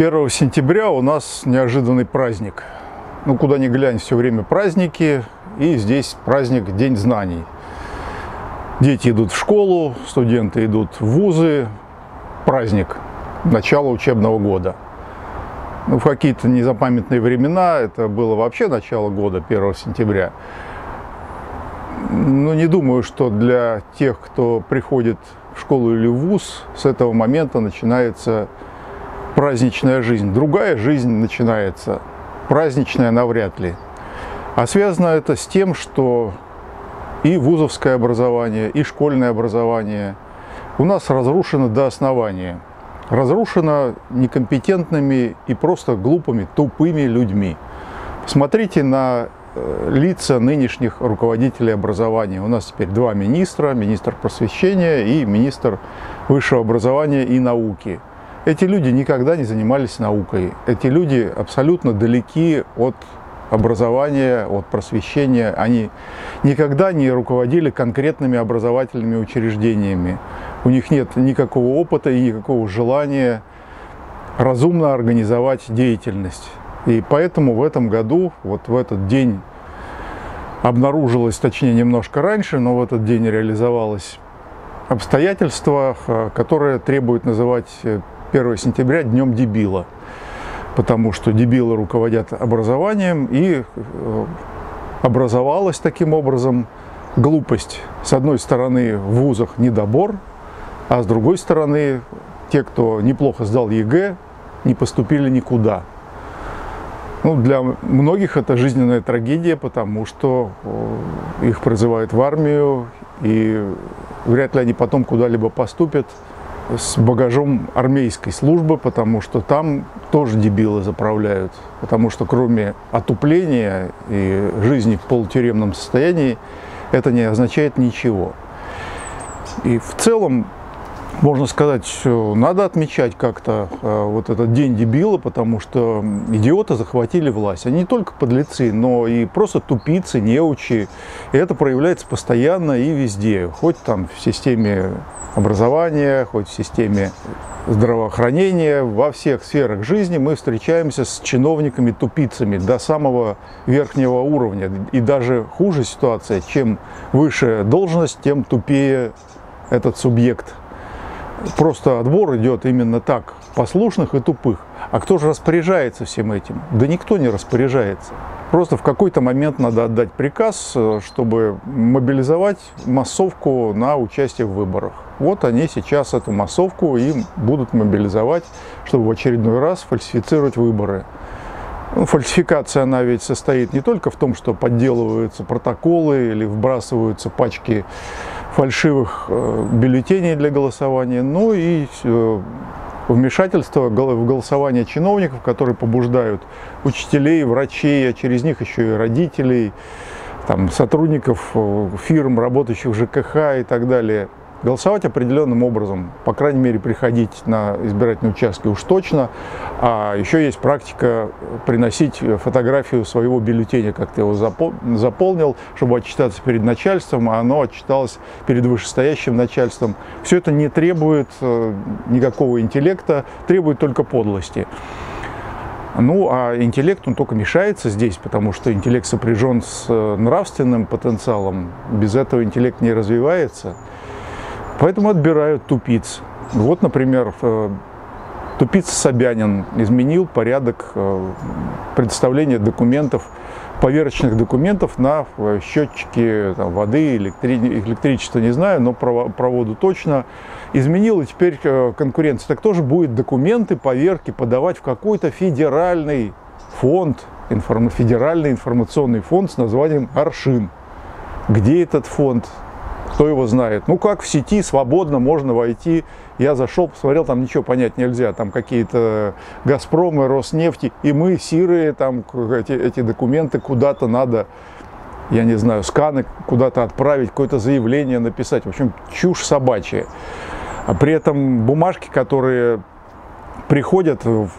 1 сентября у нас неожиданный праздник. Ну, куда ни глянь, все время праздники. И здесь праздник День знаний. Дети идут в школу, студенты идут в вузы. Праздник начала учебного года. Ну, в какие-то незапамятные времена, это было вообще начало года, 1 сентября. Ну, не думаю, что для тех, кто приходит в школу или в вуз, с этого момента начинается праздничная жизнь. Другая жизнь начинается, праздничная навряд ли. А связано это с тем, что и вузовское образование, и школьное образование у нас разрушено до основания. Разрушено некомпетентными и просто глупыми, тупыми людьми. Посмотрите на э, лица нынешних руководителей образования. У нас теперь два министра, министр просвещения и министр высшего образования и науки. Эти люди никогда не занимались наукой. Эти люди абсолютно далеки от образования, от просвещения. Они никогда не руководили конкретными образовательными учреждениями. У них нет никакого опыта и никакого желания разумно организовать деятельность. И поэтому в этом году, вот в этот день обнаружилось, точнее немножко раньше, но в этот день реализовалось обстоятельство, э, которое требует называть э, 1 сентября днем дебила, потому что дебилы руководят образованием и э, образовалась таким образом глупость. С одной стороны в вузах недобор, а с другой стороны те, кто неплохо сдал ЕГЭ, не поступили никуда. Ну, для многих это жизненная трагедия, потому что э, их призывают в армию, и вряд ли они потом куда-либо поступят с багажом армейской службы, потому что там тоже дебилы заправляют. Потому что кроме отупления и жизни в полутюремном состоянии, это не означает ничего. И в целом, можно сказать, надо отмечать как-то э, вот этот день дебила, потому что идиоты захватили власть. Они не только подлецы, но и просто тупицы, неучи. И это проявляется постоянно и везде. Хоть там в системе образования, хоть в системе здравоохранения, во всех сферах жизни мы встречаемся с чиновниками-тупицами до самого верхнего уровня. И даже хуже ситуация, чем выше должность, тем тупее этот субъект. Просто отбор идет именно так, послушных и тупых. А кто же распоряжается всем этим? Да никто не распоряжается. Просто в какой-то момент надо отдать приказ, э, чтобы мобилизовать массовку на участие в выборах. Вот они сейчас эту массовку им будут мобилизовать, чтобы в очередной раз фальсифицировать выборы. Ну, фальсификация, она ведь состоит не только в том, что подделываются протоколы или вбрасываются пачки фальшивых э, бюллетеней для голосования, но и э, вмешательство в голосование чиновников, которые побуждают учителей, врачей, а через них еще и родителей, там, сотрудников э, фирм, работающих в ЖКХ и так далее – голосовать определенным образом, по крайней мере, приходить на избирательные участки уж точно. А еще есть практика приносить фотографию своего бюллетеня, как ты его заполнил, чтобы отчитаться перед начальством, а оно отчиталось перед вышестоящим начальством. Все это не требует э, никакого интеллекта, требует только подлости. Ну, а интеллект, он только мешается здесь, потому что интеллект сопряжен с э, нравственным потенциалом. Без этого интеллект не развивается. Поэтому отбирают тупиц. Вот, например, э, тупиц Собянин изменил порядок э, предоставления документов, поверочных документов на э, счетчики там, воды, электри... электричества, не знаю, но про, про воду точно. Изменил, и теперь конкуренция. Так тоже будет документы, поверки подавать в какой-то федеральный фонд, информ... федеральный информационный фонд с названием «Аршин». Где этот фонд? Кто его знает. Ну как в сети свободно можно войти. Я зашел, посмотрел, там ничего понять нельзя. Там какие-то Газпромы, Роснефти. И мы, сирые, там эти, эти документы куда-то надо, я не знаю, сканы куда-то отправить, какое-то заявление написать. В общем, чушь собачья. А при этом бумажки, которые приходят, в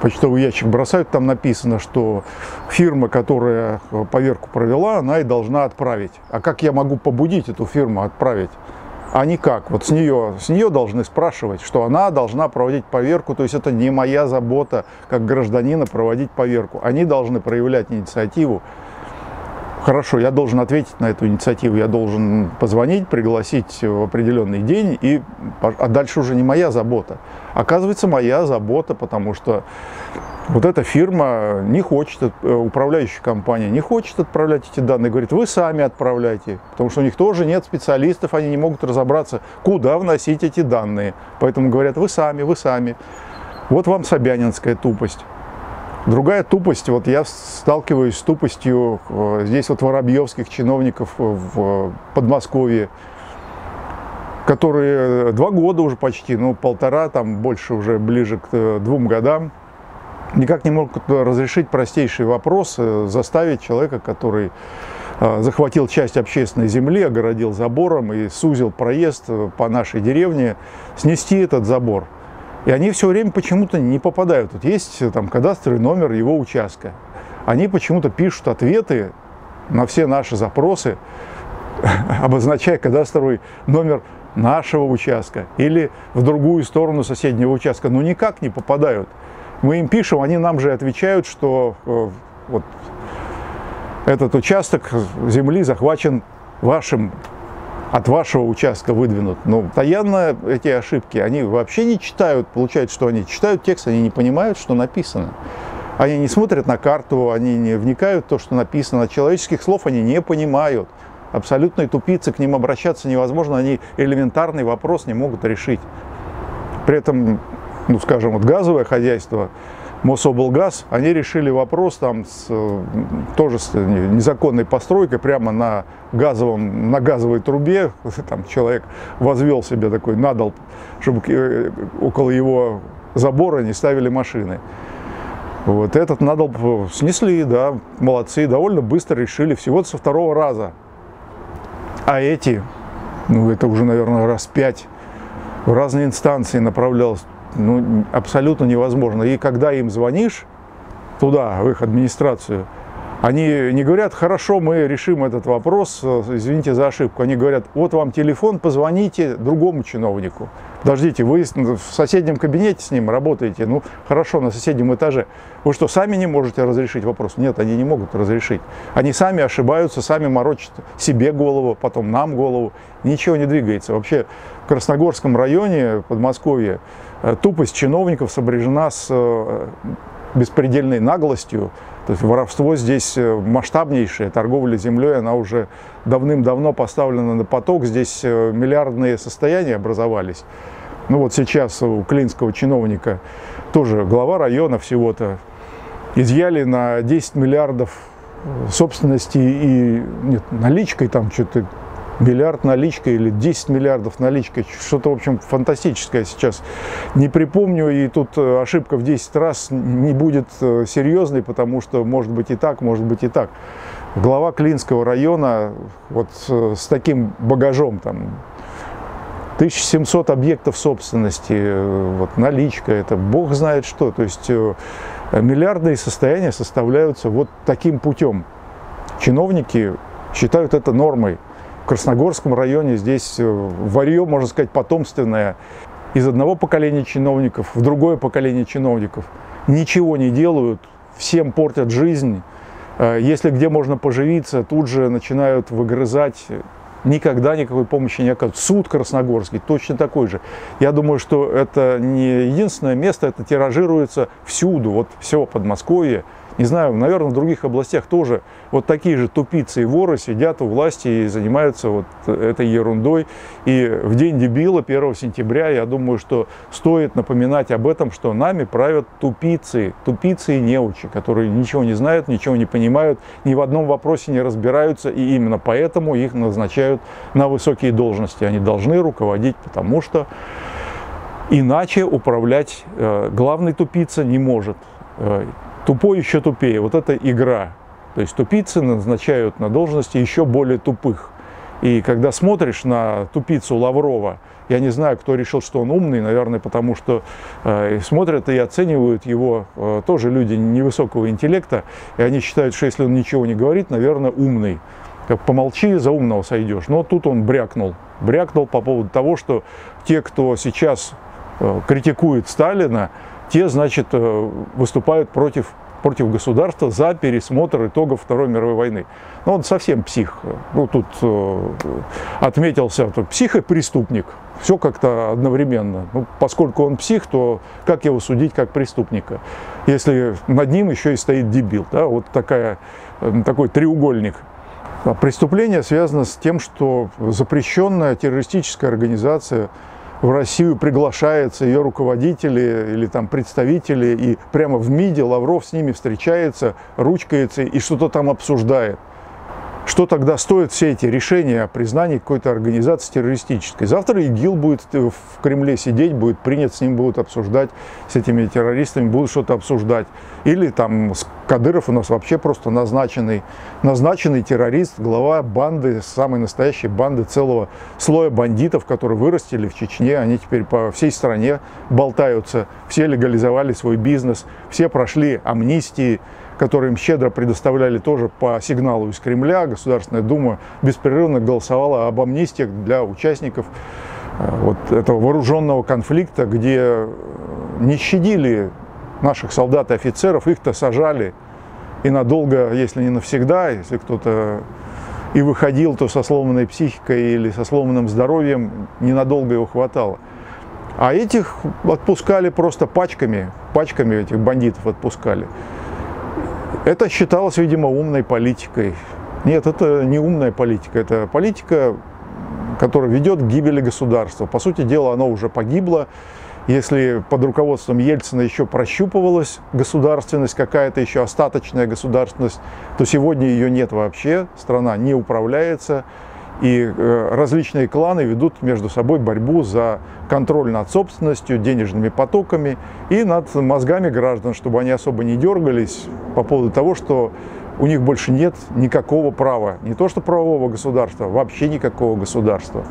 почтовый ящик бросают, там написано, что фирма, которая поверку провела, она и должна отправить. А как я могу побудить эту фирму отправить? а не как. Вот с нее, с нее должны спрашивать, что она должна проводить поверку, то есть это не моя забота как гражданина проводить поверку. Они должны проявлять инициативу. Хорошо, я должен ответить на эту инициативу, я должен позвонить, пригласить в определенный день, и, а дальше уже не моя забота. Оказывается, моя забота, потому что вот эта фирма не хочет, э, управляющая компания не хочет отправлять эти данные, говорит, вы сами отправляйте, потому что у них тоже нет специалистов, они не могут разобраться, куда вносить эти данные. Поэтому говорят, вы сами, вы сами. Вот вам собянинская тупость. Другая тупость, вот я сталкиваюсь с тупостью э, здесь вот воробьевских чиновников в Подмосковье, которые два года уже почти, ну полтора, там больше уже ближе к э, двум годам, никак не могут разрешить простейший вопрос, э, заставить человека, который э, захватил часть общественной земли, огородил забором и сузил проезд э, по нашей деревне, снести этот забор. И они все время почему-то не попадают. Тут есть там кадастровый номер его участка. Они почему-то пишут ответы на все наши запросы, обозначая кадастровый номер нашего участка или в другую сторону соседнего участка, но никак не попадают. Мы им пишем, они нам же отвечают, что э, вот этот участок земли захвачен вашим, от вашего участка выдвинут. Но постоянно эти ошибки, они вообще не читают, получается, что они читают текст, они не понимают, что написано. Они не смотрят на карту, они не вникают в то, что написано. Человеческих слов они не понимают. Абсолютные тупицы, к ним обращаться невозможно, они элементарный вопрос не могут решить. При этом ну, скажем, вот газовое хозяйство, Мособлгаз, они решили вопрос там с, тоже с незаконной постройкой прямо на, газовом, на газовой трубе. Там человек возвел себе такой надал, чтобы э, около его забора не ставили машины. Вот этот надал снесли, да, молодцы, довольно быстро решили, всего-то со второго раза. А эти, ну это уже, наверное, раз пять в разные инстанции направлялось ну, абсолютно невозможно. И когда им звонишь туда, в их администрацию, они не говорят, хорошо, мы решим этот вопрос, извините за ошибку. Они говорят, вот вам телефон, позвоните другому чиновнику. Подождите, вы в соседнем кабинете с ним работаете, ну хорошо, на соседнем этаже. Вы что, сами не можете разрешить вопрос? Нет, они не могут разрешить. Они сами ошибаются, сами морочат себе голову, потом нам голову. Ничего не двигается. Вообще в Красногорском районе, Подмосковье, э, тупость чиновников сопряжена с э, беспредельной наглостью. То есть воровство здесь э, масштабнейшее, торговля землей, она уже давным-давно поставлена на поток, здесь э, миллиардные состояния образовались. Ну вот сейчас у клинского чиновника тоже глава района всего-то изъяли на 10 миллиардов э, собственности и нет, наличкой там что-то миллиард наличкой или 10 миллиардов наличкой. Что-то, в общем, фантастическое сейчас. Не припомню, и тут э, ошибка в 10 раз не будет э, серьезной, потому что может быть и так, может быть и так. Глава Клинского района вот э, с таким багажом, там, 1700 объектов собственности, вот наличка, это бог знает что. То есть миллиардные состояния составляются вот таким путем. Чиновники считают это нормой. Красногорском районе здесь э, варье, можно сказать, потомственное. Из одного поколения чиновников в другое поколение чиновников. Ничего не делают, всем портят жизнь. Э, если где можно поживиться, тут же начинают выгрызать никогда никакой помощи не оказывают. Суд Красногорский точно такой же. Я думаю, что это не единственное место, это тиражируется всюду, вот все Подмосковье, не знаю, наверное, в других областях тоже вот такие же тупицы и воры сидят у власти и занимаются вот этой ерундой. И в день дебила, 1 сентября, я думаю, что стоит напоминать об этом, что нами правят тупицы, тупицы и неучи, которые ничего не знают, ничего не понимают, ни в одном вопросе не разбираются, и именно поэтому их назначают на высокие должности. Они должны руководить, потому что иначе управлять э, главный тупица не может. Тупой еще тупее. Вот это игра. То есть тупицы назначают на должности еще более тупых. И когда смотришь на тупицу Лаврова, я не знаю, кто решил, что он умный, наверное, потому что э, смотрят и оценивают его э, тоже люди невысокого интеллекта, и они считают, что если он ничего не говорит, наверное, умный. Как помолчи, за умного сойдешь. Но тут он брякнул. Брякнул по поводу того, что те, кто сейчас э, критикует Сталина, те, значит, э, выступают против против государства за пересмотр итогов Второй мировой войны. Ну, он совсем псих. Ну, тут э, отметился тут, псих и преступник. Все как-то одновременно. Ну, поскольку он псих, то как его судить как преступника, если над ним еще и стоит дебил. Да? Вот такая, э, такой треугольник. Преступление связано с тем, что запрещенная террористическая организация в Россию приглашается ее руководители или там представители, и прямо в МИДе Лавров с ними встречается, ручкается и что-то там обсуждает. Что тогда стоят все эти решения о признании какой-то организации террористической? Завтра ИГИЛ будет в Кремле сидеть, будет принят, с ним будут обсуждать, с этими террористами будут что-то обсуждать. Или там Кадыров у нас вообще просто назначенный, назначенный террорист, глава банды, самой настоящей банды целого слоя бандитов, которые вырастили в Чечне, они теперь по всей стране болтаются, все легализовали свой бизнес, все прошли амнистии, которые им щедро предоставляли тоже по сигналу из Кремля. Государственная Дума беспрерывно голосовала об амнистиях для участников э, вот этого вооруженного конфликта, где э, не щадили наших солдат и офицеров, их-то сажали и надолго, если не навсегда, если кто-то и выходил, то со сломанной психикой или со сломанным здоровьем, ненадолго его хватало. А этих отпускали просто пачками, пачками этих бандитов отпускали. Это считалось, видимо, умной политикой. Нет, это не умная политика, это политика, которая ведет к гибели государства. По сути дела, оно уже погибло. Если под руководством Ельцина еще прощупывалась государственность, какая-то еще остаточная государственность, то сегодня ее нет вообще, страна не управляется. И э, различные кланы ведут между собой борьбу за контроль над собственностью, денежными потоками и над мозгами граждан, чтобы они особо не дергались по поводу того, что у них больше нет никакого права. Не то что правового государства, вообще никакого государства.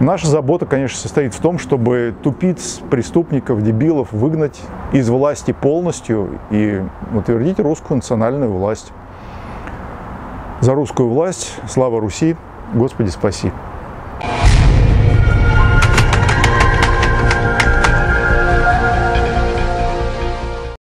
Наша забота, конечно, состоит в том, чтобы тупиц, преступников, дебилов выгнать из власти полностью и утвердить русскую национальную власть. За русскую власть, слава Руси, Господи, спаси.